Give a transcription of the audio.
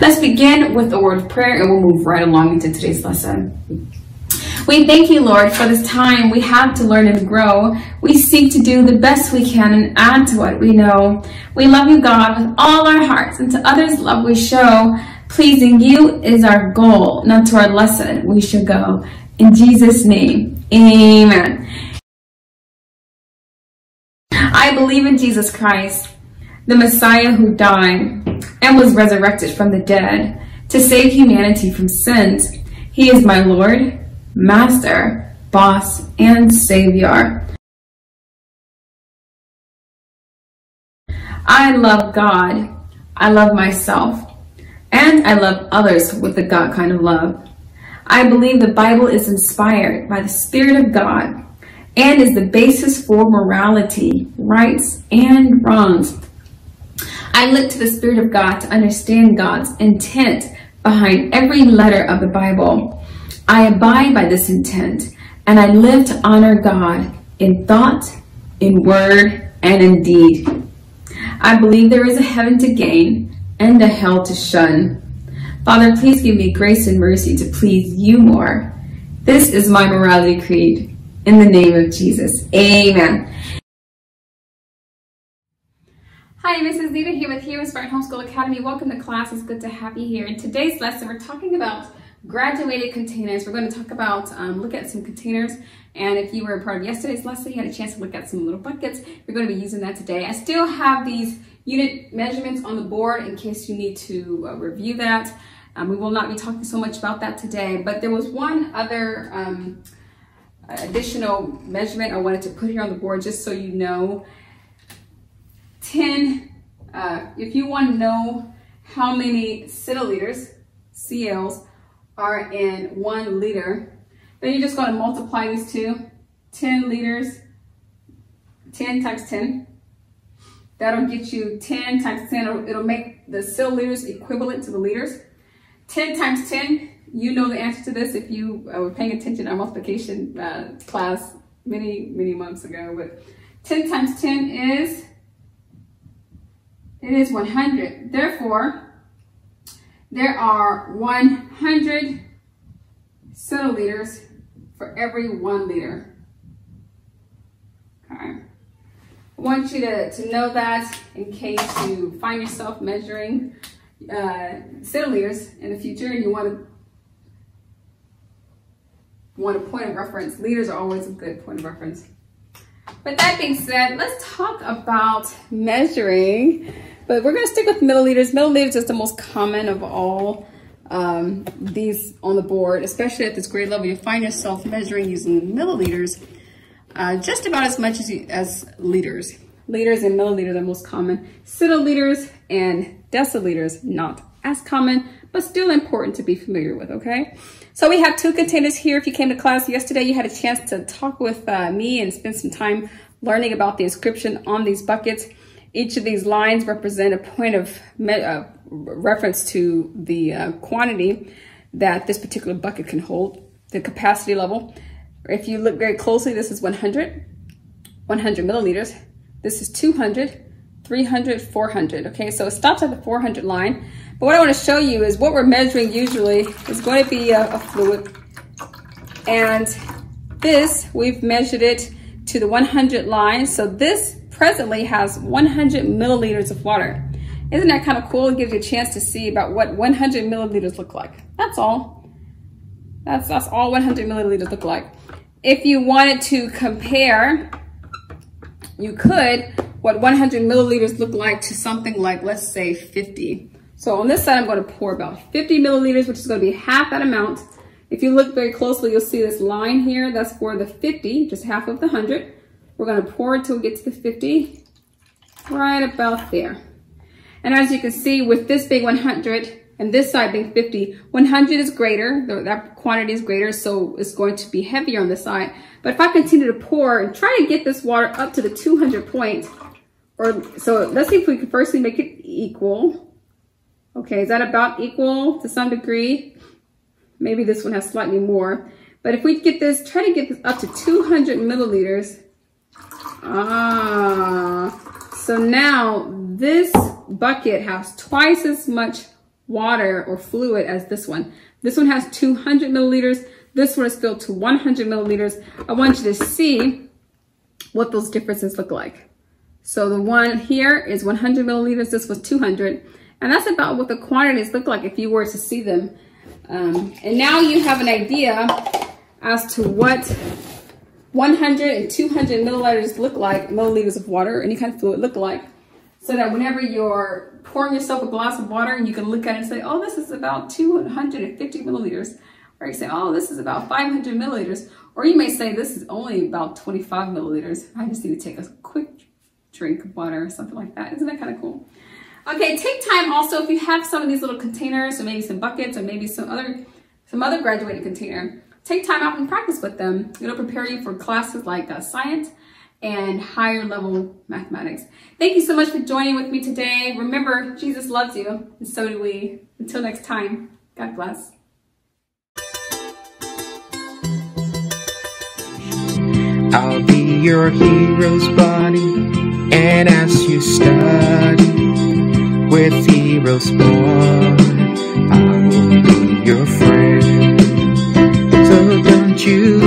Let's begin with a word of prayer and we'll move right along into today's lesson. We thank you, Lord, for this time we have to learn and grow. We seek to do the best we can and add to what we know. We love you, God, with all our hearts, and to others love we show. Pleasing you is our goal, not to our lesson we should go. In Jesus' name, amen. I believe in Jesus Christ, the Messiah who died and was resurrected from the dead to save humanity from sins. He is my Lord, Master, Boss, and Savior. I love God, I love myself, and I love others with the God kind of love. I believe the Bible is inspired by the Spirit of God and is the basis for morality, rights, and wrongs I look to the Spirit of God to understand God's intent behind every letter of the Bible. I abide by this intent and I live to honor God in thought, in word, and in deed. I believe there is a heaven to gain and a hell to shun. Father, please give me grace and mercy to please you more. This is my morality creed. In the name of Jesus, amen. Hi, Mrs. Zita here with HeroesMart Homeschool Academy. Welcome to class. It's good to have you here. In today's lesson, we're talking about graduated containers. We're going to talk about, um, look at some containers. And if you were a part of yesterday's lesson, you had a chance to look at some little buckets. We're going to be using that today. I still have these unit measurements on the board in case you need to uh, review that. Um, we will not be talking so much about that today, but there was one other um, additional measurement I wanted to put here on the board just so you know 10, uh, if you want to know how many centiliters, CLs, are in one liter, then you're just going to multiply these two. 10 liters, 10 times 10. That'll get you 10 times 10. It'll, it'll make the centiliters equivalent to the liters. 10 times 10, you know the answer to this if you uh, were paying attention to our multiplication uh, class many, many months ago. But 10 times 10 is it is 100. Therefore, there are 100 centiliters for every one liter. Okay. I want you to, to know that in case you find yourself measuring uh, centiliters in the future and you want to want a point of reference. Liters are always a good point of reference. With that being said, let's talk about measuring, but we're gonna stick with milliliters. Milliliters is the most common of all um, these on the board, especially at this grade level. You find yourself measuring using milliliters uh, just about as much as, you, as liters. Liters and milliliters are most common. Centiliters and deciliters, not as common, but still important to be familiar with, okay? So we have two containers here. If you came to class yesterday, you had a chance to talk with uh, me and spend some time learning about the inscription on these buckets. Each of these lines represent a point of uh, reference to the uh, quantity that this particular bucket can hold, the capacity level. If you look very closely, this is 100, 100 milliliters. This is 200, 300, 400. Okay, so it stops at the 400 line. But what I want to show you is what we're measuring usually is going to be a, a fluid. And this, we've measured it to the 100 line. So this presently has 100 milliliters of water. Isn't that kind of cool? It gives you a chance to see about what 100 milliliters look like. That's all. That's, that's all 100 milliliters look like. If you wanted to compare, you could, what 100 milliliters look like to something like, let's say 50. So on this side, I'm going to pour about 50 milliliters, which is going to be half that amount. If you look very closely, you'll see this line here. That's for the 50, just half of the 100. We're going to pour until we get to the 50, right about there. And as you can see, with this big 100 and this side being 50, 100 is greater, that quantity is greater, so it's going to be heavier on this side. But if I continue to pour and try to get this water up to the 200 point, or so let's see if we can firstly make it equal. Okay, is that about equal to some degree? Maybe this one has slightly more. But if we get this, try to get this up to 200 milliliters. Ah, so now this bucket has twice as much water or fluid as this one. This one has 200 milliliters. This one is filled to 100 milliliters. I want you to see what those differences look like. So the one here is 100 milliliters. This was 200. And that's about what the quantities look like if you were to see them. Um, and now you have an idea as to what 100 and 200 milliliters look like, milliliters of water, any kind of fluid look like. So that whenever you're pouring yourself a glass of water and you can look at it and say, oh, this is about 250 milliliters. Or you say, oh, this is about 500 milliliters. Or you may say, this is only about 25 milliliters. I just need to take a quick drink of water or something like that. Isn't that kind of cool? Okay, take time also if you have some of these little containers or maybe some buckets or maybe some other some other graduated container. Take time out and practice with them. It'll prepare you for classes like uh, science and higher level mathematics. Thank you so much for joining with me today. Remember, Jesus loves you, and so do we. Until next time, God bless. I'll be your hero's buddy, and as you study with heroes born, I will be you.